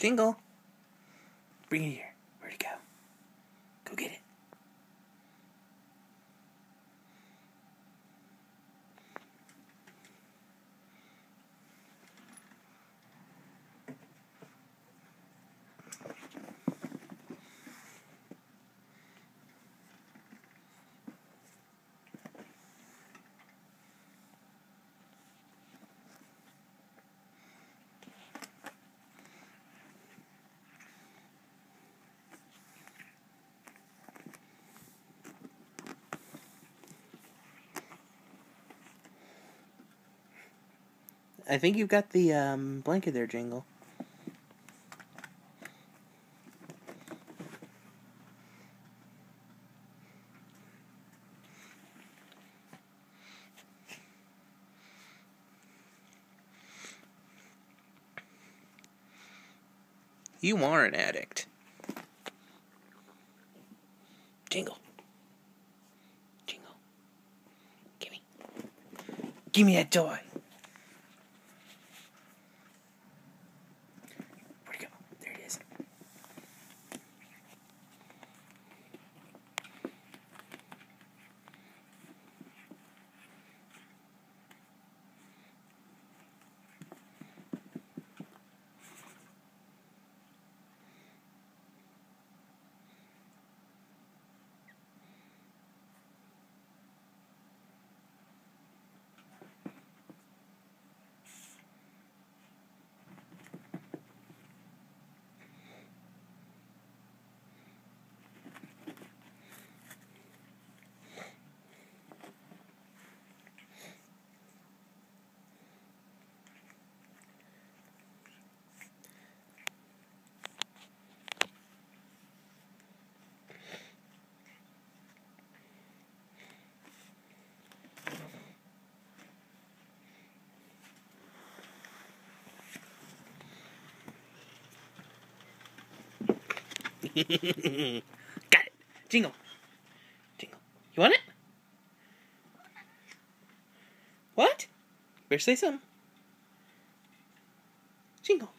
Jingle. Bring it here. Where'd it go? Go get it. I think you've got the um, blanket there, Jingle. You are an addict. Jingle. Jingle. Gimme. Gimme that toy. Where'd it go? There it is. Got it. Jingle. Jingle. You want it? What? Better say something. Jingle.